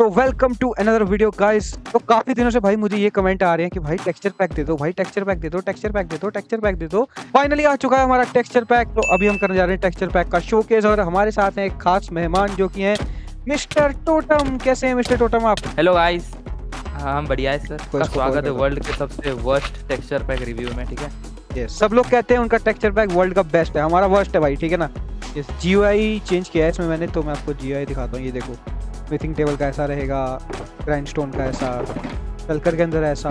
तो welcome to another video guys तो काफ़ी दिनों से भाई मुझे ये कमेंट आ रहे हैं कि भाई टेक्सचर पैक दे दो भाई टेक्सचर पैक दे दो टेक्सचर पैक दे दो टेक्सचर पैक दे दो। फाइनली आ चुका है हमारा टेक्सचर पैक तो अभी हम करने जा रहे हैं टेक्सचर पैक का शोकेस और हमारे साथ हैं एक खास मेहमान जो कि हैं मिस्टर टोटम कैसे हैं मिस्टर टोटम आप? हेलो गाइस हाँ हम बढ़िया है सर का स्वागत है वर्ल्ड के सबसे वर्स्ट टेक्सचर पैक रिव्यू में ठीक है? Yes. सब लोग कहते हैं उनका टेक्सचर पैक वर्ल्ड का बेस्ट है। हमारा वर्स्ट है भाई ठीक है ना? यस जीयूआई चेंज किया है इसमें मैंने तो मैं आपको जीयूआई दिखाता हूँ। ये देखो। स्मिथिंग टेबल का ऐसा रहेगा ग्राइंडस्टोन का ऐसा कलकर के अंदर ऐसा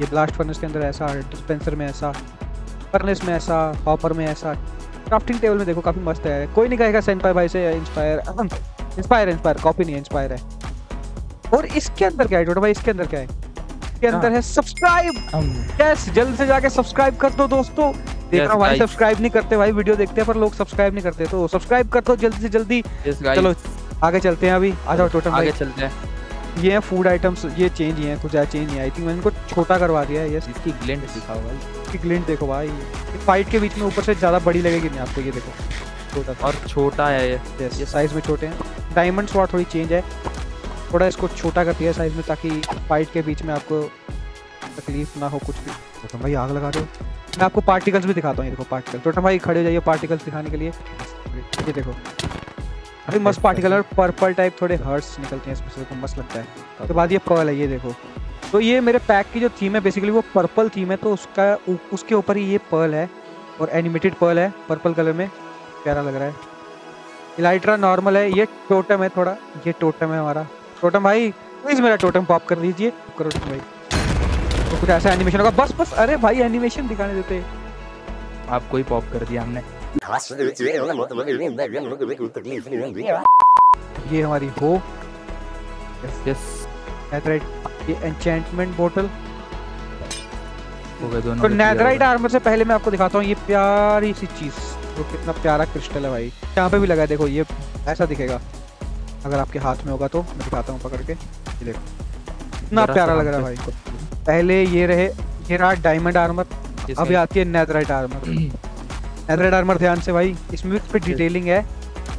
ये ब्लास्ट फर्नेस के अंदर ऐसा डिस्पेंसर में ऐसा फर्नेस में ऐसा हॉपर में ऐसा। क्राफ्टिंग टेबल में देखो काफ़ी मस्त है। कोई नहीं कहेगा सेंपाई भाई से इंस्पायर इंस्पायर इंस्पायर कॉपी नहीं इंस्पायर है। और इसके अंदर क्या है टोटो भाई इसके अंदर क्या है? इसके अंदर है। सब्सक्राइब यस जल्द से जाके सब्सक्राइब कर दो दोस्तों। देख रहा हूँ भाई सब्सक्राइब नहीं करते भाई वीडियो देखते हैं पर लोग सब्सक्राइब नहीं करते। तो सब्सक्राइब कर दो जल्दी से जल्दी। चलो। आगे चलते हैं अभी। आ जाओ टोटम आगे चलते हैं। ये हैं फ़ूड आइटम्स ये चेंज ही हैं कुछ ऐसा चेंज नहीं आई थिंक मैंने इनको छोटा करवा दिया है यस इसकी ग्लिंट दिखाओ भाई। इसकी ग्लिंट देखो भाई। फाइट के बीच में ऊपर से ज़्यादा बड़ी लगेगी नहीं आपको ये देखो। छोटा और छोटा है ये। यस ये साइज़ में छोटे हैं। डायमंड स्वॉर्ड थोड़ी चेंज है। थोड़ा इसको छोटा कर दिया साइज़ में ताकि फाइट के बीच में आपको तकलीफ़ ना हो कुछ भी। तो भाई आग लगा रहे हो मैं आपको पार्टिकल्स भी दिखाता हूँ ये देखो पार्टिकल तो भाई खड़े हो जाइए पार्टिकल्स दिखाने के लिए। ये देखो। अभी मस्त पार्टिकल और पर्पल टाइप थोड़े हर्ट्स निकलते हैं इसमें से मस्त लगता है। उसके बाद ये पर्ल है, ये देखो। तो ये मेरे पैक की जो थीम है बेसिकली वो पर्पल थीम है तो उसका उसके ऊपर ही ये पर्ल है, और एनिमेटेड पर्ल है पर्पल कलर में। प्यारा लग रहा है। इलाइट्रा नॉर्मल है, ये टोटम है थोड़ा, ये टोटम है हमारा। टोटम भाई प्लीज़ मेरा टोटम पॉप कर दीजिए। करो भाई। तो कुछ ऐसा एनिमेशन होगा। बस बस, अरे भाई एनिमेशन दिखाने देते। आपको ही पॉप कर दिया हमने। ये हमारी हो। यस नेथराइट ये एन्चेंटमेंट बोतल हो गए दोनों तो नेथराइट आर्मर से पहले मैं आपको दिखाता हूँ ये प्यारी सी चीज़। तो कितना प्यारा क्रिस्टल है भाई। यहाँ पे भी लगा है देखो ये ऐसा दिखेगा। अगर आपके हाथ में होगा तो मैं दिखाता हूँ पकड़ के। ये देखो। सा प्यारा लग रहा है भाई। पहले ये रहे ये रहा डायमंड आर्मर अभी आती है नेथराइट आर्मर नेथराइट आर्मर ध्यान से भाई। इसमें भी डिटेलिंग है।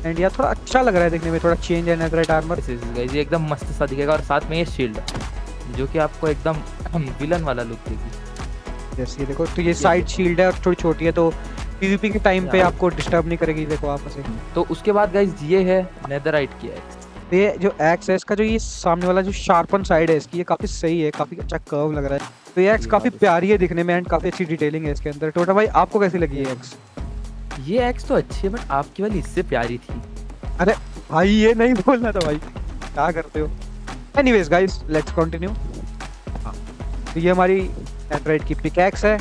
एंड यार थोड़ा अच्छा लग रहा है देखने में थोड़ा चेंज है नेथराइट आर्मर ये एकदम मस्त सा दिखेगा और साथ में ये शील्ड जो कि आपको एकदम विलन वाला लुक देगी। यस ये देखो तो ये साइड शील्ड है और थोड़ी छोटी है तो पीवीपी के टाइम पे आपको डिस्टर्ब नहीं करेगी देखो आप ऐसे तो उसके बाद गाइस ये है नेदरराइट की एक्स ये जो एक्स है इसका जो ये सामने वाला जो शार्पन साइड है इसकी ये काफ़ी सही है काफ़ी अच्छा कर्व लग रहा है। तो ये एक्स काफ़ी प्यारी है दिखने में एंड काफ़ी अच्छी डिटेलिंग है इसके अंदर। टोटा भाई आपको कैसी लगी ये एक्स ये एक्स तो अच्छी है बट आपकी वाली इससे प्यारी थी। अरे भाई ये नहीं बोलना था भाई। क्या करते हो? एनीवेज गाइस लेट्स कंटिन्यू तो ये हमारी एंड्रॉइड की पिकैक्स है।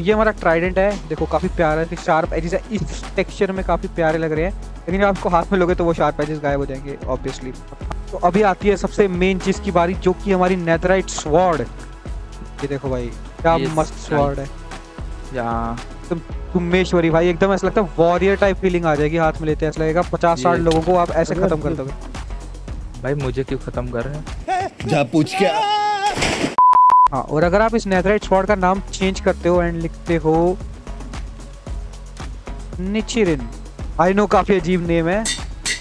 ये हमारा ट्राइडेंट है। देखो काफ़ी प्यारा है शार्प एजेस है। इस टेक्सचर में काफ़ी प्यारे लग रहे हैं। लेकिन आपको हाथ में लोगे तो वो शार्प एजेस गायब हो जाएँगे ऑब्वियसली तो अभी आती है सबसे मेन चीज़ की बारी जो कि हमारी नेथराइट स्वॉर्ड ये देखो भाई क्या मस्त स्वॉर्ड है। यहाँ तुम्हेश्वरी भाई एकदम ऐसा लगता है वॉरियर टाइप फीलिंग आ जाएगी हाथ में लेते हैं ऐसा लगेगा पचास साठ लोगों को आप ऐसे खत्म कर दोगे। भाई मुझे क्यों खत्म कर रहे हैं? जा पूछ क्या? हाँ और अगर आप इस नेथराइट स्वॉर्ड का नाम चेंज करते हो एंड लिखते हो निचिरिन आई नो काफ़ी अजीब नेम है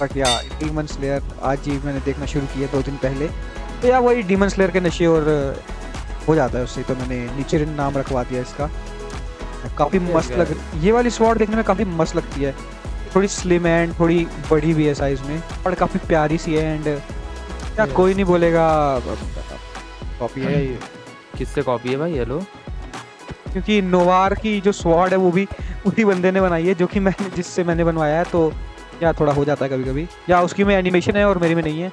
बट या डीमन स्लेयर आज ही मैंने देखना शुरू किया दो दिन पहले। तो या वही डीमन स्लेयर के नशे और हो जाता है उससे तो मैंने निचिरिन नाम रखवा दिया इसका। काफ़ी मस्त लग ये वाली स्वॉर्ड देखने में काफ़ी मस्त लगती है। थोड़ी स्लिम है एंड थोड़ी बड़ी भी है साइज़ में और काफ़ी प्यारी सी है एंड क्या कोई नहीं बोलेगा कॉपी है ये। किससे कॉपी है भाई? हेलो क्योंकि नोवार की जो स्वॉर्ड है, वो भी उसी बंदे ने बनाई है, जो कि मैंने जिससे मैंने बनवाया है तो या थोड़ा हो जाता है कभी कभी या उसकी में एनिमेशन है और मेरी में नहीं है।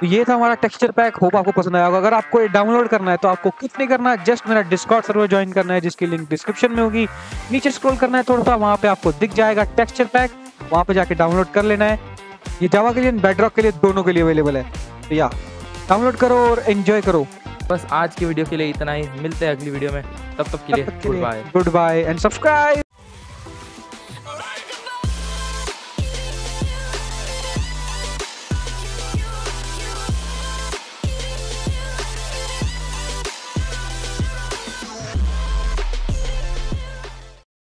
तो ये था हमारा टेक्सचर पैक होप आपको पसंद आया होगा। अगर आपको ये डाउनलोड करना है तो आपको कुछ नहीं करना है जस्ट मेरा डिस्कॉर्ड सर्वर ज्वाइन करना है, जिसकी लिंक डिस्क्रिप्शन में होगी। नीचे स्क्रॉल करना है थोड़ा सा वहाँ पे आपको दिख जाएगा टेक्सचर पैक वहाँ पे जाके डाउनलोड कर लेना है। ये जावा के लिए बेडरॉक के लिए दोनों के लिए अवेलेबल है। तो या डाउनलोड करो और एंजॉय करो। बस आज की वीडियो के लिए इतना ही। मिलते हैं अगली वीडियो में। तब तक के लिए goodbye goodbye and subscribe.